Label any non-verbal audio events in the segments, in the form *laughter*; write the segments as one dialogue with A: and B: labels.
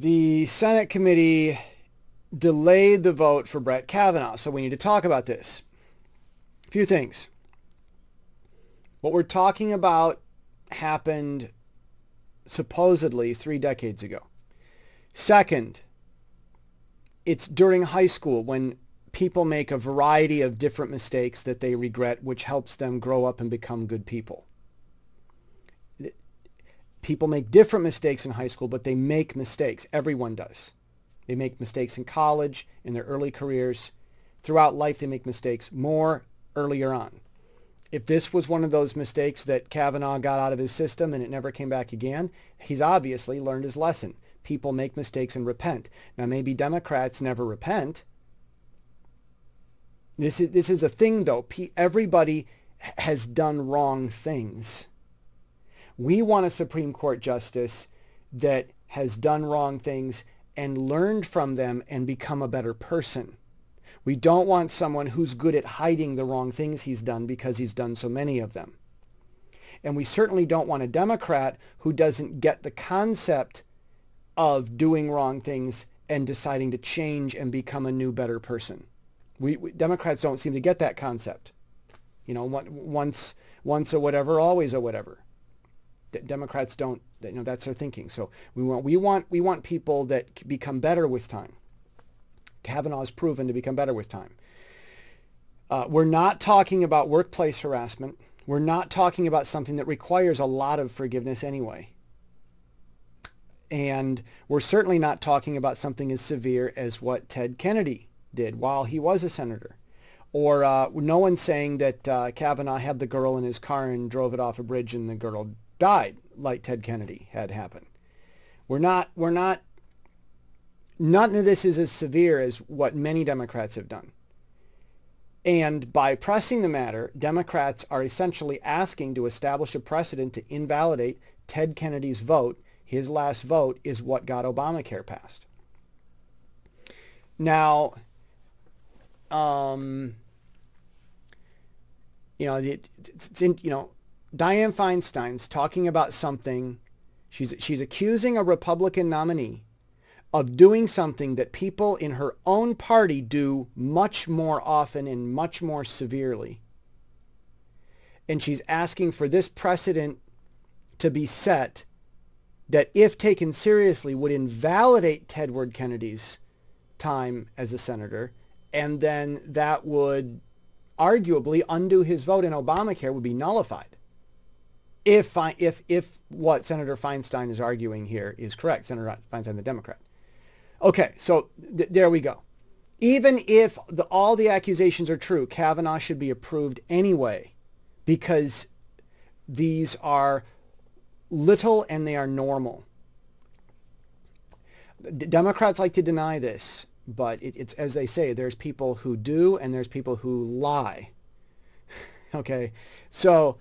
A: The Senate committee delayed the vote for Brett Kavanaugh, so we need to talk about this. A few things. What we're talking about happened supposedly three decades ago. Second, it's during high school when people make a variety of different mistakes that they regret, which helps them grow up and become good people. People make different mistakes in high school, but they make mistakes. Everyone does. They make mistakes in college, in their early careers. Throughout life, they make mistakes more earlier on. If this was one of those mistakes that Kavanaugh got out of his system and it never came back again, he's obviously learned his lesson. People make mistakes and repent. Now, maybe Democrats never repent. This is, this is a thing, though. Everybody has done wrong things. We want a Supreme Court justice that has done wrong things and learned from them and become a better person. We don't want someone who's good at hiding the wrong things he's done because he's done so many of them. And we certainly don't want a Democrat who doesn't get the concept of doing wrong things and deciding to change and become a new, better person. We, we Democrats don't seem to get that concept. You know, once once a whatever, always a whatever. Democrats don't. You know, that's their thinking. So we want we want we want people that become better with time. Kavanaugh has proven to become better with time. Uh, we're not talking about workplace harassment. We're not talking about something that requires a lot of forgiveness anyway. And we're certainly not talking about something as severe as what Ted Kennedy did while he was a senator. Or uh, no one's saying that uh, Kavanaugh had the girl in his car and drove it off a bridge and the girl died like Ted Kennedy had happened. We're not, we're not None of this is as severe as what many Democrats have done. And by pressing the matter, Democrats are essentially asking to establish a precedent to invalidate Ted Kennedy's vote. His last vote is what got Obamacare passed. Now, um, you know, it, it's in, you know, Dianne Feinstein's talking about something. She's she's accusing a Republican nominee of doing something that people in her own party do much more often and much more severely. And she's asking for this precedent to be set that if taken seriously would invalidate Tedward Kennedy's time as a senator and then that would arguably undo his vote in Obamacare would be nullified. If, I, if, if what Senator Feinstein is arguing here is correct, Senator Feinstein, the Democrat. Okay, so th- there we go. Even if the, all the accusations are true, Kavanaugh should be approved anyway because these are little and they are normal. D- Democrats like to deny this, but it, it's as they say, there's people who do and there's people who lie. *laughs* okay, so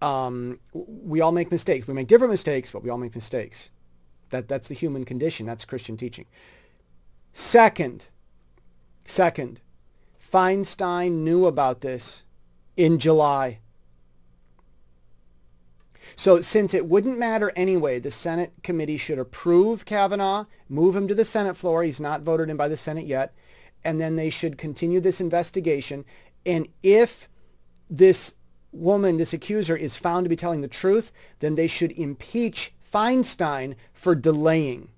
A: um, we all make mistakes. We make different mistakes, but we all make mistakes. That, that's the human condition. That's Christian teaching. Second, second, Feinstein knew about this in July. So since it wouldn't matter anyway, the Senate committee should approve Kavanaugh, move him to the Senate floor. He's not voted in by the Senate yet. And then they should continue this investigation. And if this woman, this accuser, is found to be telling the truth, then they should impeach Feinstein for delaying.